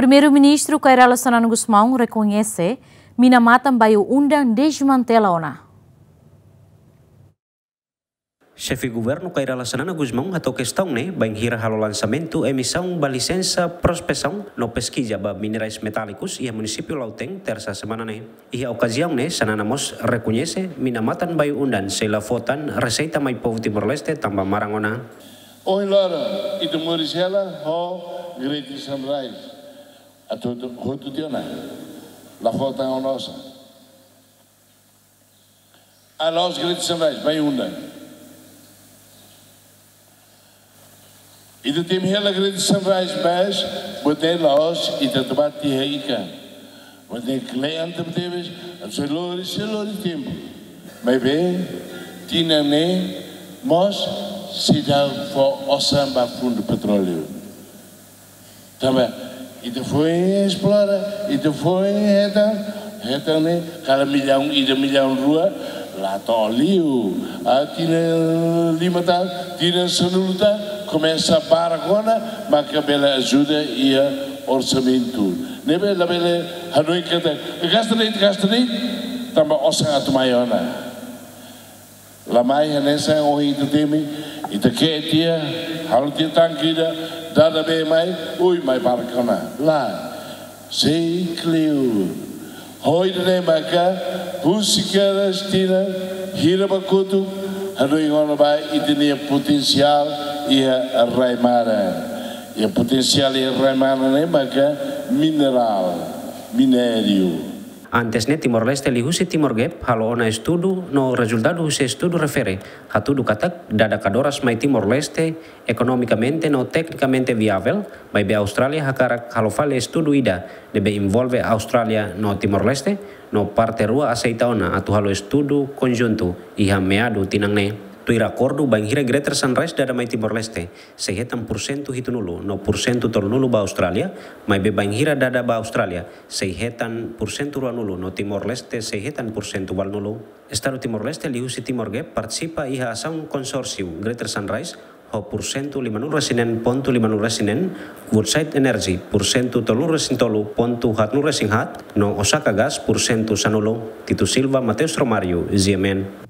Primeiro-Ministro Cairala Sanano Gusmão reconhece Minamata baio undang desmantela ona. Chefe governo Cairala Sanana Guzmão atau questão né bem hira halo lançamento emissão ba licença prospecção no pesquisa ba minerais metálicos e a município Lauteng terça semana né e a ocasião né Sanana mos reconhece minamatan bayu undan sela fotan receita mai povo Timor Leste tamba marangona. Oi Laura, itu Mauriciela ho Great Sunrise a todo rotudiona. La volta é a nossa. A nós grandes também, bem unda. E de tem hela gritos também, mas botei nós e de tomate rica. Botei cliente, botei celulares, celulares tempo. Mas bem, tinha nem, mas se dá for o samba fundo petróleo. Também e foi explora, itu foi hetan, hetan ni né? milhão miliang ida miliang dua la toliu, atina lima tá, tal, tina senulu tal, começa a paragona, mas que bela ajuda ia orçamento. Né, Nebe la bela hanoi kata, gasta ni, gasta a tambah osang atu mayona. Lamai hanesa ohi é itu temi, itu ke dia, hal dia tangkida, dada be mai, ui mai baragona. La, sei kliu. Hoi de maka, pusika stina, hira bakutu, hanoi ngono ba nia potensial, ia Raimara. E potencial ia Raimara ne maka mineral, minério. Antes ne Timor Leste li husi Timor Gap halo ona estudo no resultado husi estudo refere. Hatudu katak dada kadoras mai Timor Leste ekonomikamente no teknikamente viável mai be Australia hakarak halo fale estudo ida. Debe involve Australia no Timor Leste no parte rua aceita ona atu halo estudo conjunto iha meadu tinang ne tuira acordo banghira Greater Sunrise dada mai Timor Leste sehetan porcento hitu nulu no porcento tol nulu ba Australia mai be banghira dada ba Australia. Sehetan porcento rua nulu no Timor Leste sehetan porcento wal nulu. Estado Timor Leste liusi Timor Gap participa iha asang konsorsiu Greater Sunrise ho porcento lima nulu resinen pontu lima nulu resinen. Woodside Energy porcento tolu resin tolu pontu hat nulu resin hat. No Osaka Gas porcento sanulu Tito Silva Mateus Romario ZMN